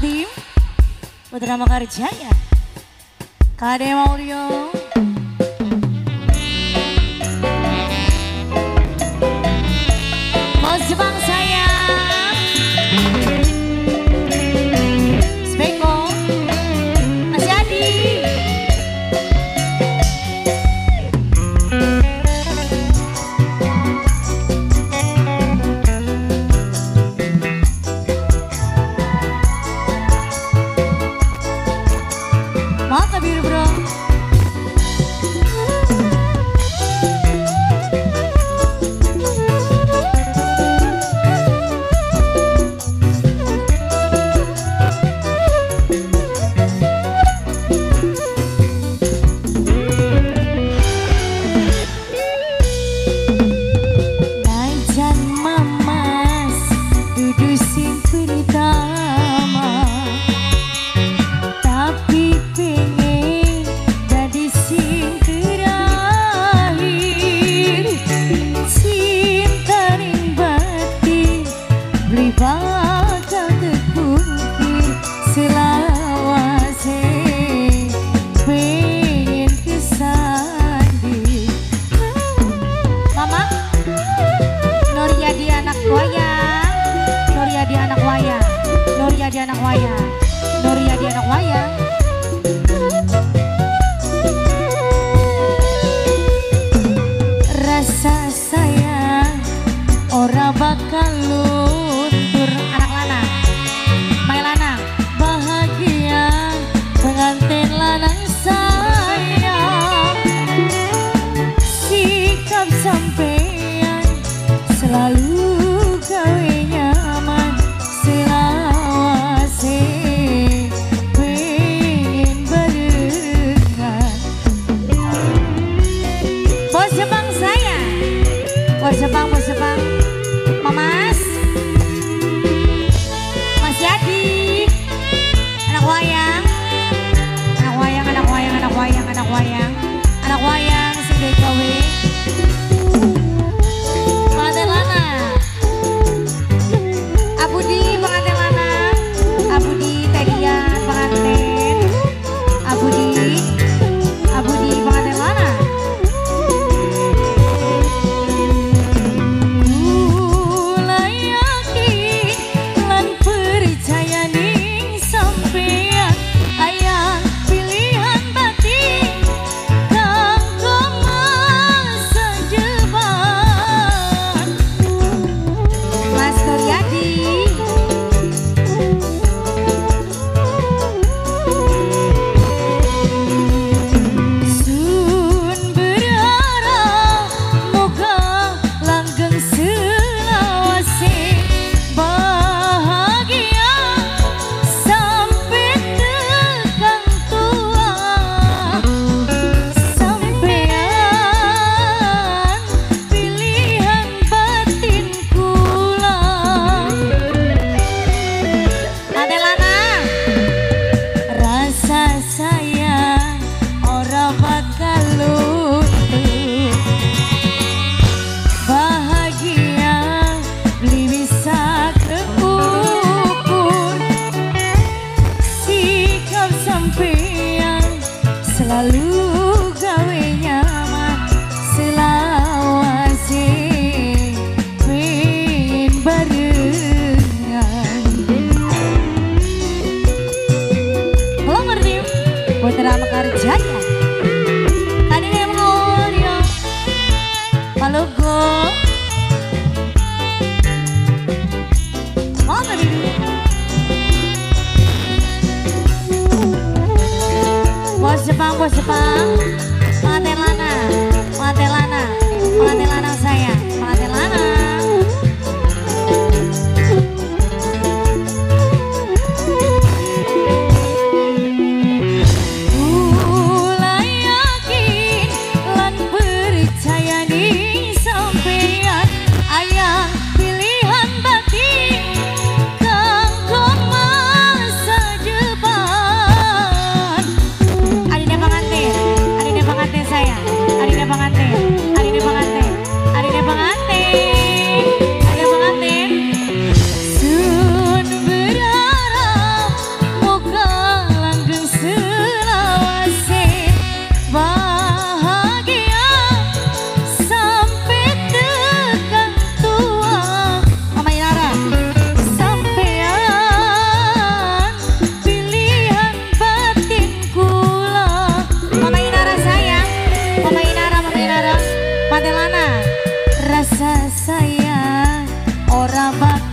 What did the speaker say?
Tim Putra Makarjaya Kade Maulio pensar. salud. Putra Mekarjaya Tadi Mulyo Palugo, Mama Bos Jepang, bos Jepang. Matelana, Matelana, Matelana mana? Rasa saya ora bakal